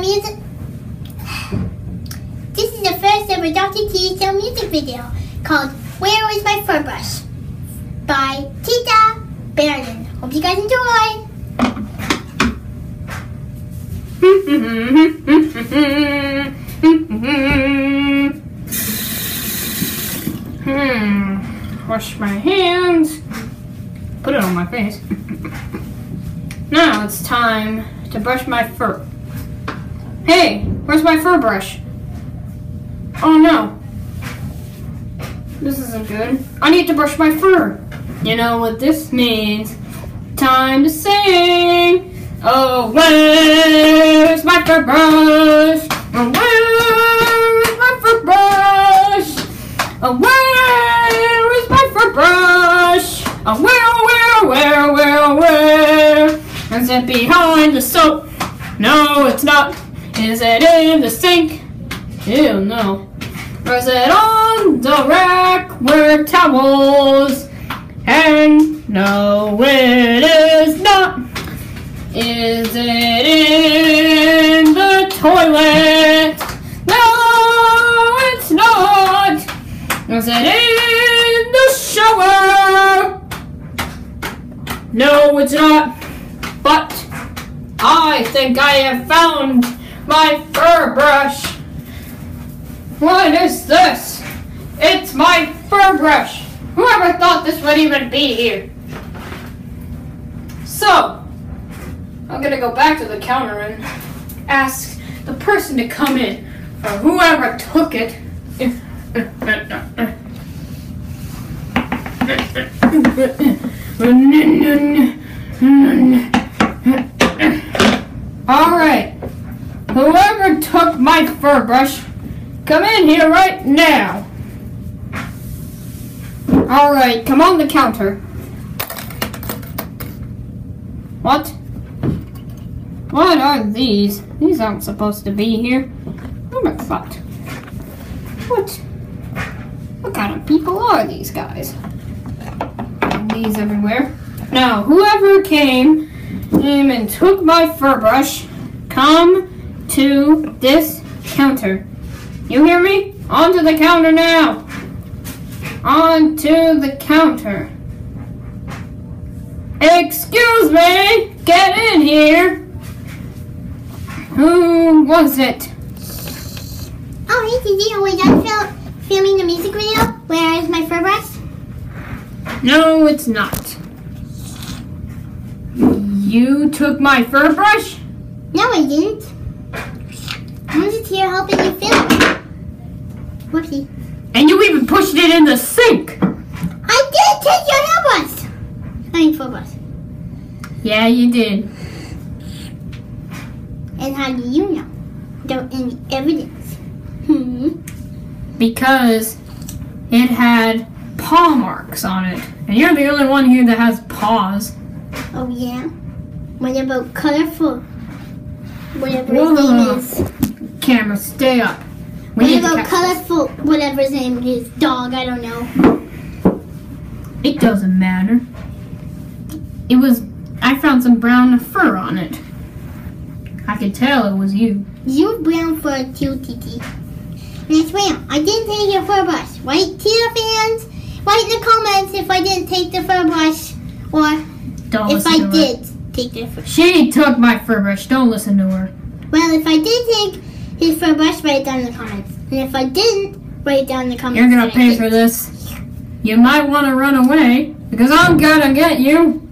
music. This is the first ever Dr. T Show music video called Where Is My Fur Brush by Tita Barron. Hope you guys enjoy. hmm. Wash my hands. Put it on my face. now it's time to brush my fur. Hey, where's my fur brush? Oh no. This isn't good. I need to brush my fur. You know what this means. Time to sing. Oh, where's my fur brush? Oh, where's my fur brush? Oh, where is my fur brush? Oh, where, where, where, where, where? Is it behind the soap? No, it's not. Is it in the sink? Ew, no. Or is it on the rack where towels hang? No, it is not. Is it in the toilet? No, it's not. Is it in the shower? No, it's not. But I think I have found my fur brush. What is this? It's my fur brush. Whoever thought this would even be here? So, I'm gonna go back to the counter and ask the person to come in, or whoever took it. Alright, whoever took my fur brush, come in here right now. Alright, come on the counter. What? What are these? These aren't supposed to be here. I'm have thought? What? What kind of people are these guys? These everywhere. Now, whoever came came and took my fur brush, come to this counter. You hear me? Onto the counter now. Onto the counter. Excuse me! Get in here! Who was it? Oh, hey, Titi, oh, are we done fil- filming the music video? Where is my fur brush? No, it's not. You took my fur brush? No, I didn't. I'm just here helping you film. Whoopsie. And you even pushed it in the sink! I did take your brush. I mean, fur brush. Yeah, you did. And how do you know? Don't any evidence. Hmm. Because it had paw marks on it. And you're the only one here that has paws. Oh yeah. What about colorful? Whatever Whoa. his name is. Camera, stay up. We to about colorful? Whatever his name is. Dog. I don't know. It doesn't matter. It was. I found some brown fur on it. I could tell it was you. You brown fur too, Titi. It's brown. I didn't take your fur brush. Right, Tia fans? Write in the comments if I didn't take the fur brush or Don't if I to her. did take the fur. She took my fur brush. Don't listen to her. Well, if I did take his fur brush, write it down in the comments. And if I didn't, write it down in the comments. You're gonna pay for this. You might want to run away because I'm gonna get you.